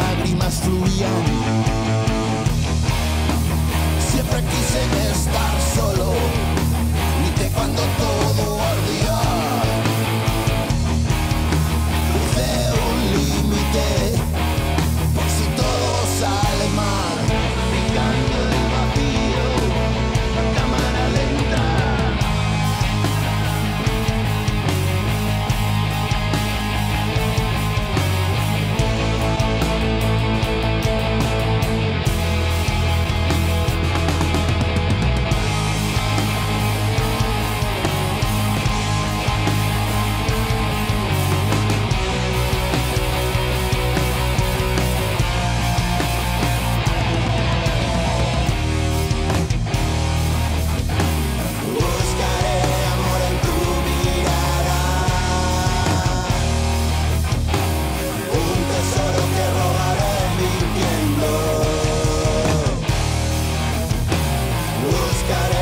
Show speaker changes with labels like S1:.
S1: lágrimas fluían. Siempre quise estar got it.